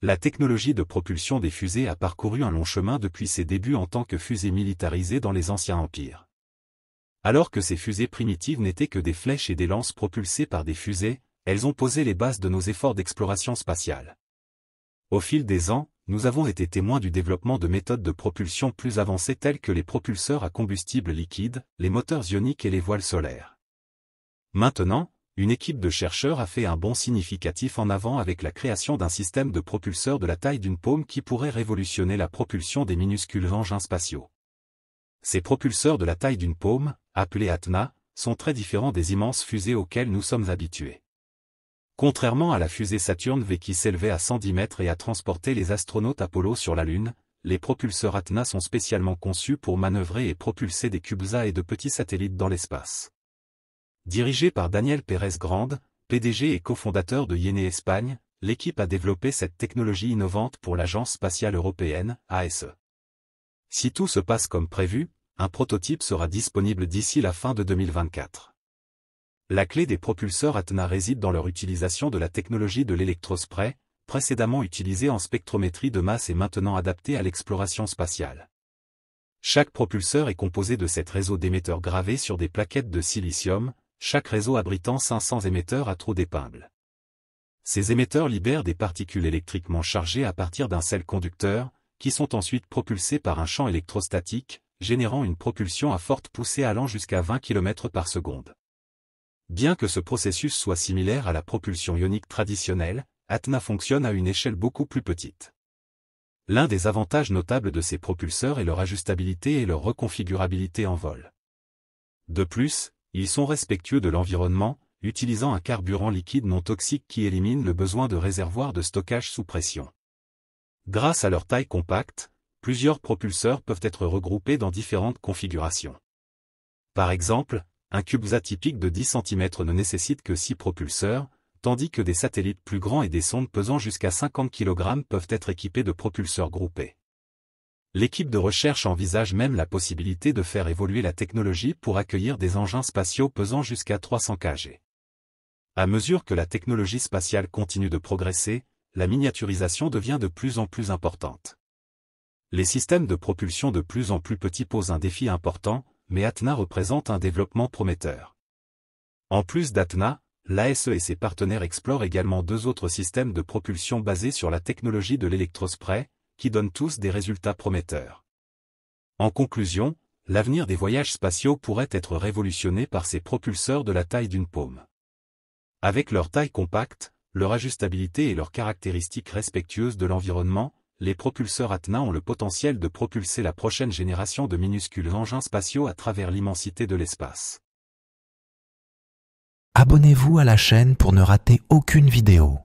la technologie de propulsion des fusées a parcouru un long chemin depuis ses débuts en tant que fusée militarisée dans les anciens empires. Alors que ces fusées primitives n'étaient que des flèches et des lances propulsées par des fusées, elles ont posé les bases de nos efforts d'exploration spatiale. Au fil des ans, nous avons été témoins du développement de méthodes de propulsion plus avancées telles que les propulseurs à combustible liquide, les moteurs ioniques et les voiles solaires. Maintenant, une équipe de chercheurs a fait un bond significatif en avant avec la création d'un système de propulseur de la taille d'une paume qui pourrait révolutionner la propulsion des minuscules engins spatiaux. Ces propulseurs de la taille d'une paume, appelés Atna, sont très différents des immenses fusées auxquelles nous sommes habitués. Contrairement à la fusée Saturne V qui s'élevait à 110 mètres et a transporté les astronautes Apollo sur la Lune, les propulseurs Atna sont spécialement conçus pour manœuvrer et propulser des CubeSats et de petits satellites dans l'espace. Dirigé par Daniel Pérez Grande, PDG et cofondateur de Yéné Espagne, l'équipe a développé cette technologie innovante pour l'Agence spatiale européenne, ASE. Si tout se passe comme prévu, un prototype sera disponible d'ici la fin de 2024. La clé des propulseurs Atna réside dans leur utilisation de la technologie de l'électrospray, précédemment utilisée en spectrométrie de masse et maintenant adaptée à l'exploration spatiale. Chaque propulseur est composé de sept réseaux d'émetteurs gravés sur des plaquettes de silicium, chaque réseau abritant 500 émetteurs à trous d'épingle. Ces émetteurs libèrent des particules électriquement chargées à partir d'un sel conducteur, qui sont ensuite propulsés par un champ électrostatique, générant une propulsion à forte poussée allant jusqu'à 20 km par seconde. Bien que ce processus soit similaire à la propulsion ionique traditionnelle, Atna fonctionne à une échelle beaucoup plus petite. L'un des avantages notables de ces propulseurs est leur ajustabilité et leur reconfigurabilité en vol. De plus, ils sont respectueux de l'environnement, utilisant un carburant liquide non toxique qui élimine le besoin de réservoirs de stockage sous pression. Grâce à leur taille compacte, plusieurs propulseurs peuvent être regroupés dans différentes configurations. Par exemple, un CubeSat typique de 10 cm ne nécessite que 6 propulseurs, tandis que des satellites plus grands et des sondes pesant jusqu'à 50 kg peuvent être équipés de propulseurs groupés. L'équipe de recherche envisage même la possibilité de faire évoluer la technologie pour accueillir des engins spatiaux pesant jusqu'à 300 kg. À mesure que la technologie spatiale continue de progresser, la miniaturisation devient de plus en plus importante. Les systèmes de propulsion de plus en plus petits posent un défi important, mais Atna représente un développement prometteur. En plus d'Atna, l'ASE et ses partenaires explorent également deux autres systèmes de propulsion basés sur la technologie de l'électrospray, qui donnent tous des résultats prometteurs. En conclusion, l'avenir des voyages spatiaux pourrait être révolutionné par ces propulseurs de la taille d'une paume. Avec leur taille compacte, leur ajustabilité et leurs caractéristiques respectueuses de l'environnement, les propulseurs Atna ont le potentiel de propulser la prochaine génération de minuscules engins spatiaux à travers l'immensité de l'espace. Abonnez-vous à la chaîne pour ne rater aucune vidéo.